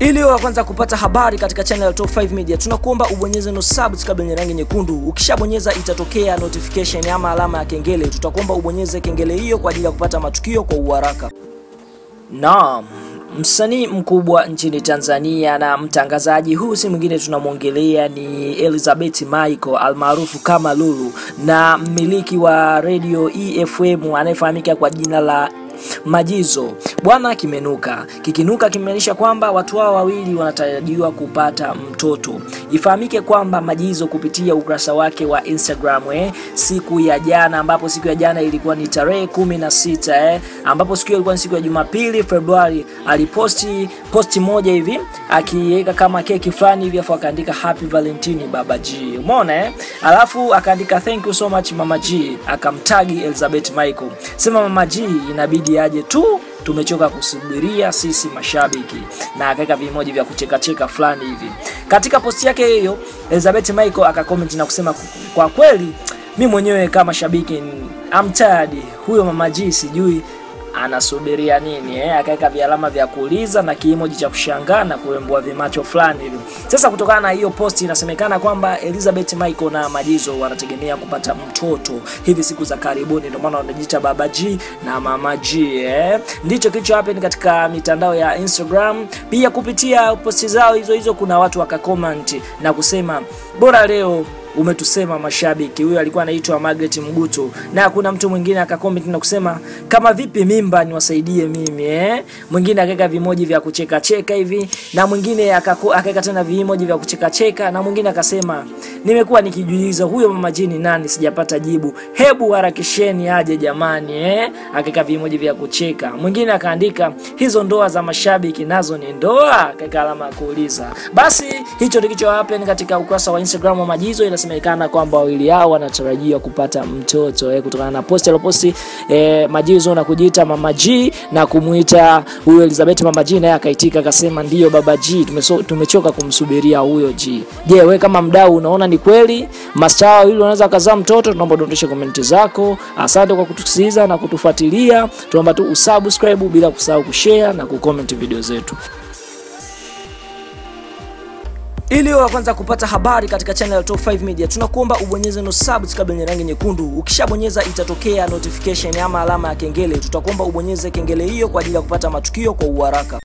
Ili wa kwanza kupata habari katika channel ya Top 5 Media, tunakuomba ubonyeze no subscribe yenye rangi nyekundu. Ukishabonyeza itatokea notification ama alama ya kengele. Tutakuomba ubonyeze kengele hiyo kwa ajili ya kupata matukio kwa uharaka. Naam, msanii mkubwa nchini Tanzania na mtangazaji huu si mwingine tunamwongelea ni Elizabeth Michael almaarufu kama Lulu na mmiliki wa radio EFM anayefahamika kwa jina la Majizo. Bwana kimenuka. Kikinuka kimaanisha kwamba watu hao wawili wanatarajiwa kupata mtoto. Ifahamike kwamba Majizo kupitia ukurasa wake wa Instagram eh, siku ya jana ambapo siku ya jana ilikuwa ni tarehe kumi na sita eh, ambapo siku ilikuwa ni siku ya Jumapili Februari, aliposti posti moja hivi akiweka kama keki fulani hivi afu akaandika happy Valentine baba G. Umeona eh? Alafu akaandika thank you so much mama G, akamtagi Elizabeth Michael. Sema mama G inabidi aje tu tumechoka kusubiria sisi mashabiki, na akaweka vimoji vya kuchekacheka fulani hivi. Katika posti yake hiyo, Elizabeth Michael akakoment na kusema kwa kweli, mi mwenyewe kama shabiki I'm tired, huyo mama G sijui anasubiria nini eh? Akaweka vialama vya kuuliza na kiimoji cha kushangaa na kuembua vimacho fulani hivi. Sasa kutokana na hiyo posti, inasemekana kwamba Elizabeth Michael na Majizo wanategemea kupata mtoto hivi siku za karibuni, ndio maana wanajiita baba G na mama G eh? Ndicho kilicho happen katika mitandao ya Instagram. Pia kupitia posti zao hizo hizo, kuna watu wakakomenti na kusema bora leo umetusema mashabiki. Huyo alikuwa anaitwa Margaret Mguto, na kuna mtu mwingine akacomment na kusema kama vipi mimba niwasaidie mimi eh. Mwingine akaweka vimoji vya kucheka cheka hivi, na mwingine akaweka tena vimoji vya kucheka cheka, na mwingine akasema nimekuwa nikijiuliza huyo mama jini nani, sijapata jibu, hebu harakisheni aje jamani eh. Akaweka vimoji vya kucheka. Mwingine akaandika hizo ndoa za mashabiki nazo ni ndoa, akaweka alama ya kuuliza. Basi hicho ndicho happen katika ukurasa wa Instagram wa Majizo inasemekana kwamba wawili hao wanatarajia kupata mtoto eh, kutokana na posti aloposti eh, Majizo na kujiita mama G na kumuita huyo Elizabeth mama G, naye akaitika akasema ndiyo baba G, tumechoka kumsubiria huyo G. Je, wewe kama mdau unaona ni kweli mastaa wawili wanaweza kazaa mtoto? Tunaomba udondoshe komenti zako. Asante kwa kutusikiliza na kutufuatilia. Tunaomba tu usubscribe bila kusahau kushare na kucomment video zetu. Ili wa kwanza kupata habari katika channel ya Top 5 Media, tunakuomba ubonyeze no subscribe yenye rangi nyekundu. Ukishabonyeza itatokea notification ama alama ya kengele. Tutakuomba ubonyeze kengele hiyo kwa ajili ya kupata matukio kwa uharaka.